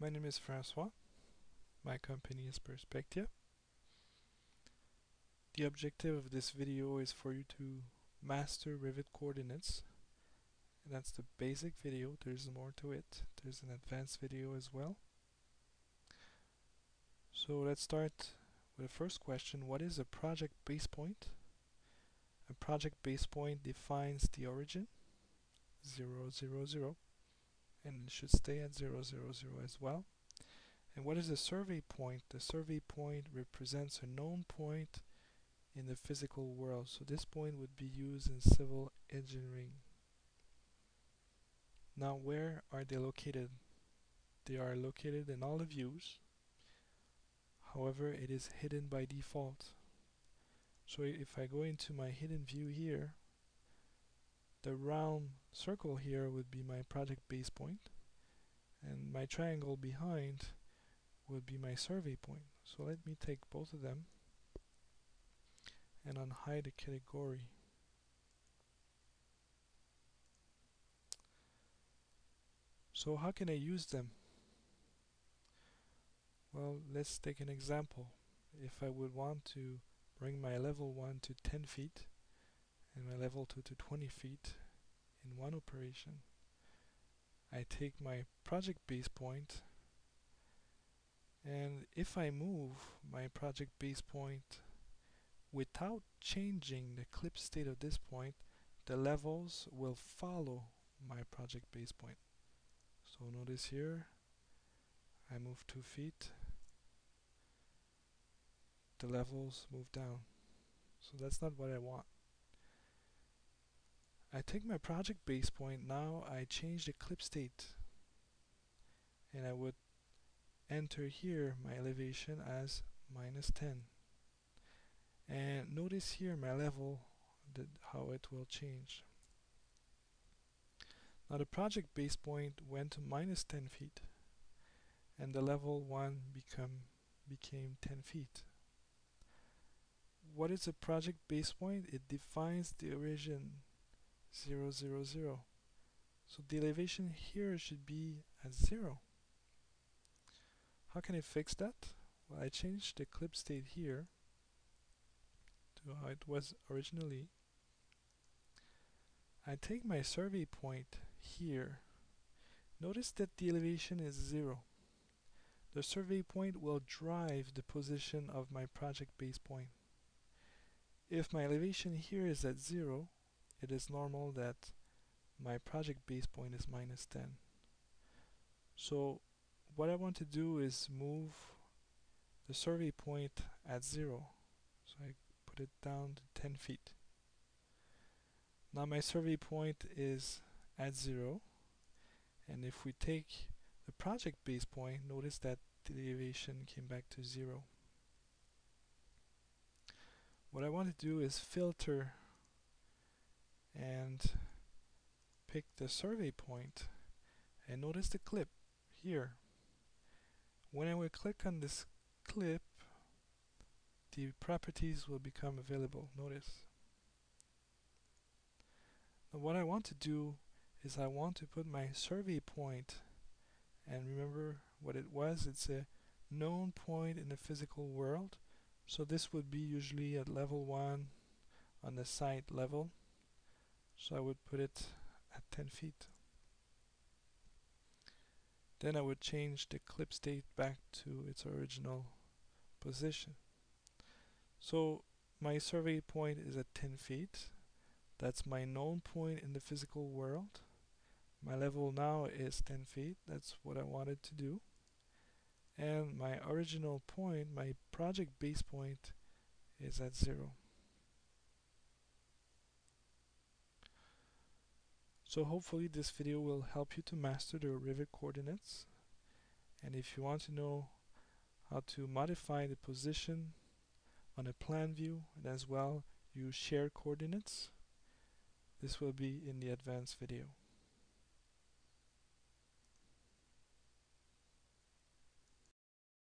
My name is Francois. My company is Perspectia. The objective of this video is for you to master Revit coordinates. And that's the basic video, there's more to it. There's an advanced video as well. So let's start with the first question. What is a project base point? A project base point defines the origin, 0, 0, 0, and it should stay at 0, 0, 0 as well. And what is a survey point? The survey point represents a known point in the physical world. So this point would be used in civil engineering. Now where are they located? They are located in all the views. However, it is hidden by default. So if I go into my hidden view here, the round circle here would be my project base point and my triangle behind would be my survey point. So let me take both of them and unhide the category. So how can I use them? Well, let's take an example. If I would want to bring my level 1 to 10 feet and my level 2 to 20 feet in one operation, I take my project base point and if I move my project base point without changing the clip state of this point, the levels will follow my project base point. So notice here, I move 2 feet, the levels move down. So that's not what I want. I take my project base point, now I change the clip state. And I would enter here my elevation as minus 10 and notice here my level that how it will change. Now the project base point went to minus 10 feet and the level 1 become became 10 feet. What is a project base point? It defines the origin 0 0 0 so the elevation here should be at 0 how can I fix that? Well, I changed the clip state here to how it was originally. I take my survey point here. Notice that the elevation is zero. The survey point will drive the position of my project base point. If my elevation here is at zero, it is normal that my project base point is minus 10. So what I want to do is move the survey point at 0 so I put it down to 10 feet. Now my survey point is at 0 and if we take the project base point notice that the elevation came back to 0 what I want to do is filter and pick the survey point. And notice the clip here. When I will click on this clip, the properties will become available. Notice. Now what I want to do is I want to put my survey point. And remember what it was. It's a known point in the physical world. So this would be usually at level 1 on the site level so I would put it at 10 feet then I would change the clip state back to its original position. So my survey point is at 10 feet. That's my known point in the physical world. My level now is 10 feet. That's what I wanted to do. And my original point, my project base point, is at 0. So hopefully this video will help you to master the Revit coordinates. And if you want to know how to modify the position on a plan view and as well use share coordinates, this will be in the advanced video.